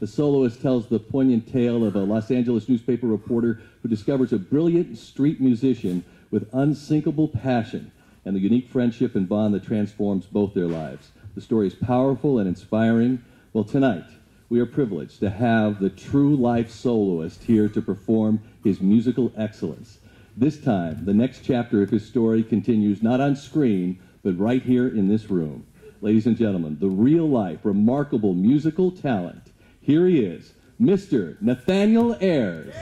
The soloist tells the poignant tale of a Los Angeles newspaper reporter who discovers a brilliant street musician with unsinkable passion and the unique friendship and bond that transforms both their lives. The story is powerful and inspiring. Well, tonight, we are privileged to have the true life soloist here to perform his musical excellence. This time, the next chapter of his story continues not on screen, but right here in this room. Ladies and gentlemen, the real life, remarkable musical talent. Here he is, Mr. Nathaniel Ayers.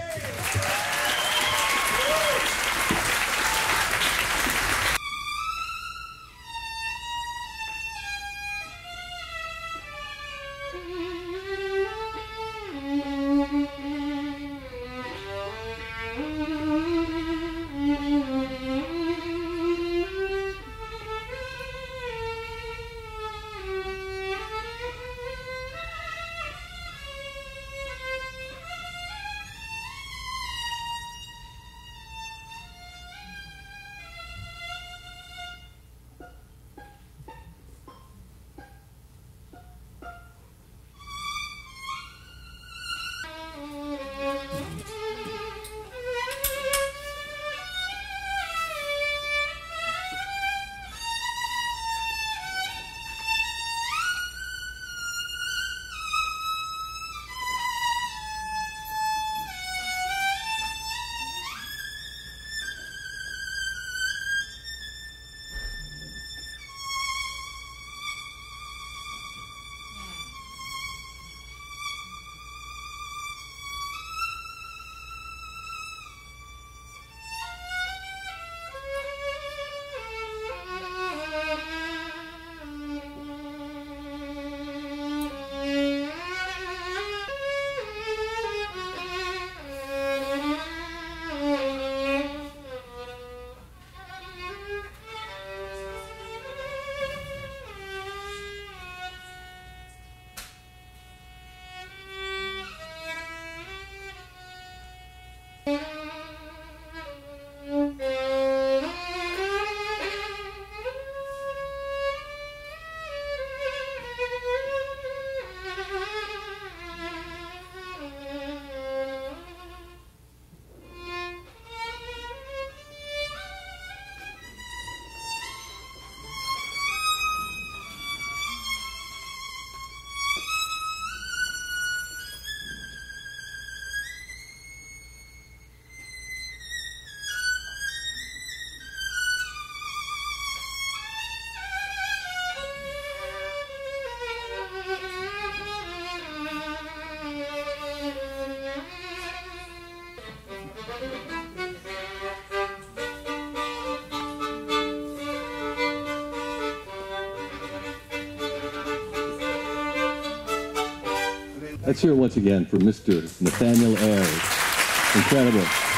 Let's hear once again for Mr. Nathaniel Ayers. Incredible.